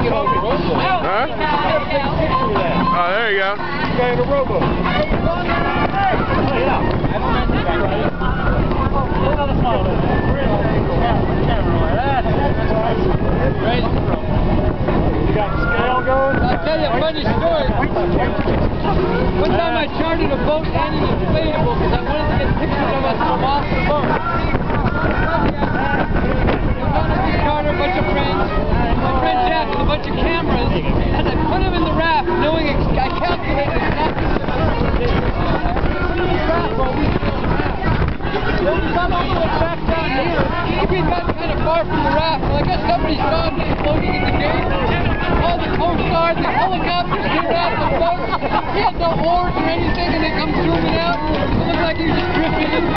Huh? Oh, there you go. in a rowboat. You got the scale going? I'll tell you a funny story. One time I chartered a boat and an inflatable back down here. We got kind of far from the raft. Well, I guess somebody saw floating in the gate. All the Coast Guard, the helicopters came out the boat. He had no oars or anything, and they come zooming out. It looked like he was.